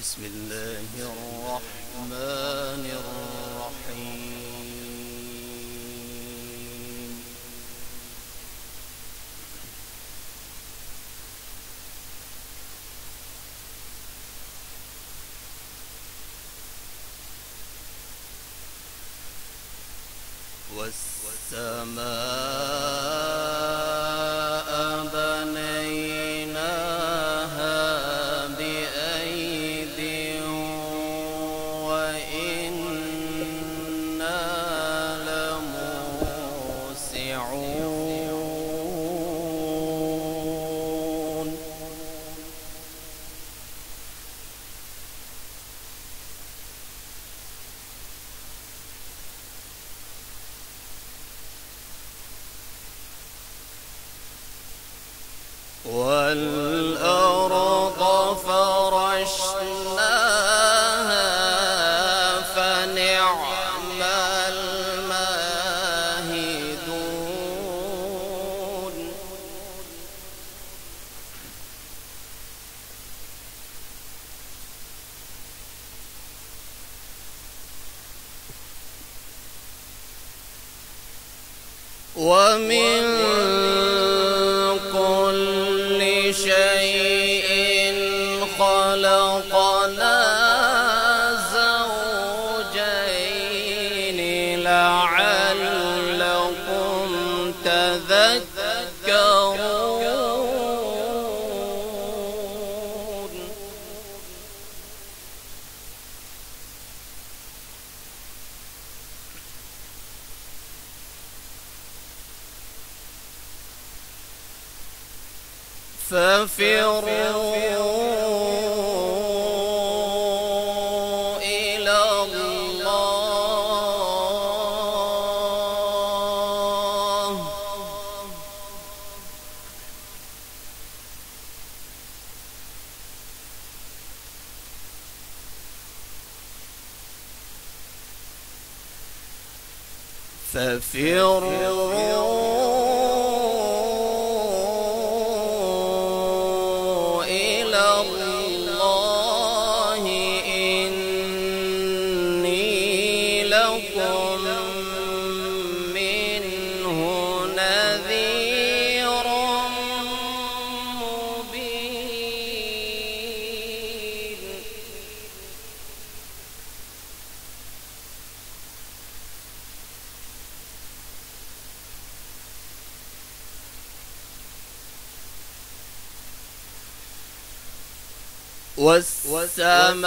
بسم الله الرحمن الرحيم. والسماء والأرض فرشناها فنعم الماهدون؟ ومن شيء ففروا إلى الله. ففروا إلى والسماء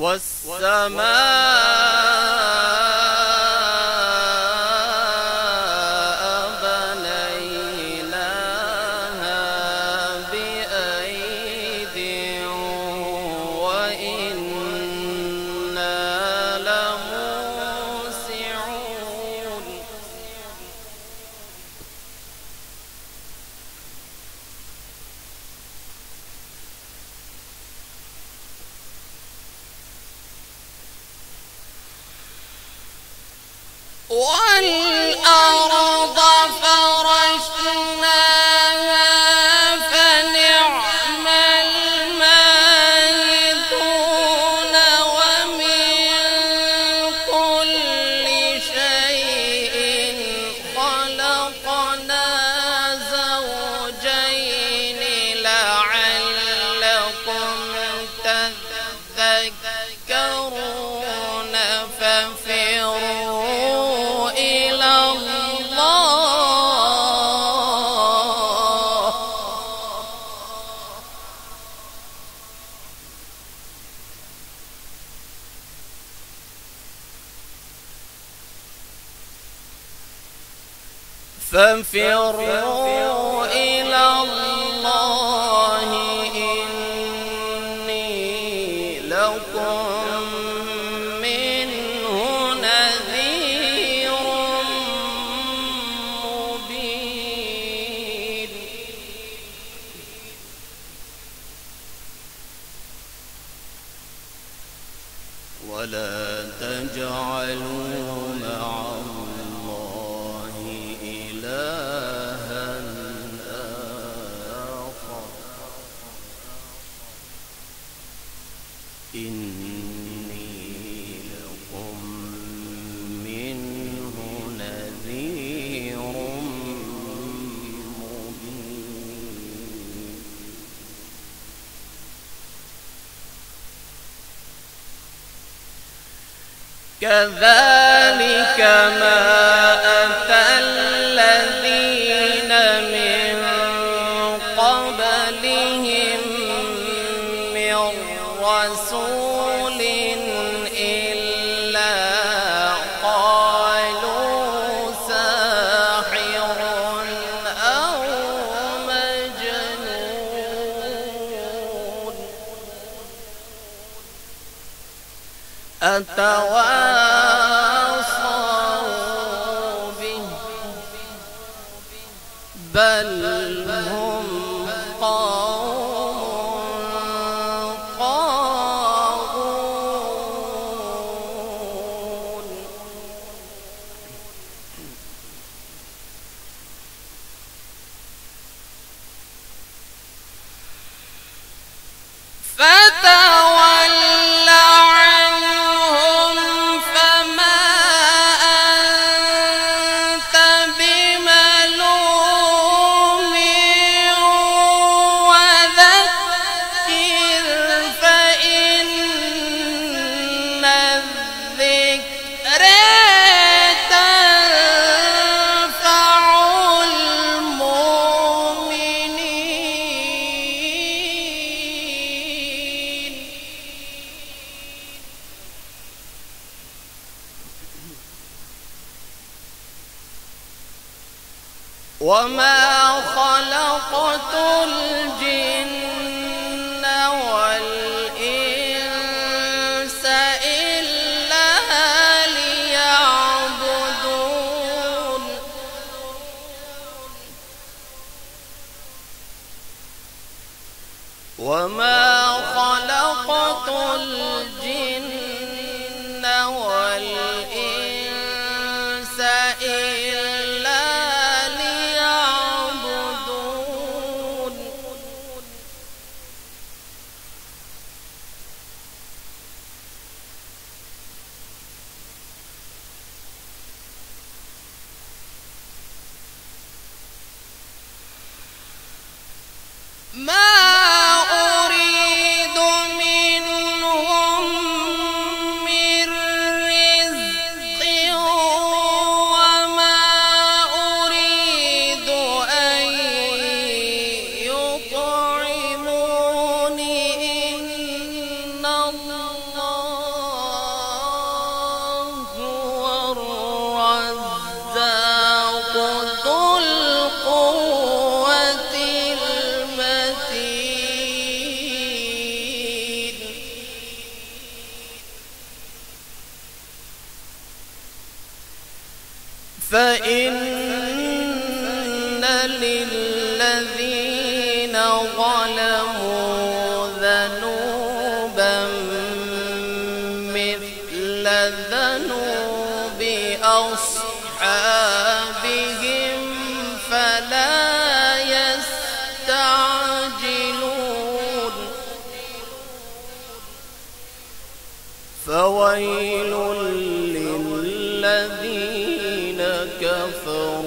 والسماء والأرض فرشناها فنعم الماهدون ومن كل شيء خلقنا زوجين لعلكم تذكرون ففروا فانفروا إلى الله إني لكم منه نذير مبين. ولا تجعلوا مع كذلك أتواصوا به بل وما خلقت الجن والإنس إلا ليعبدون وما خلقت الجن أصحابهم فلا يستعجلون. فويل للذين كفروا.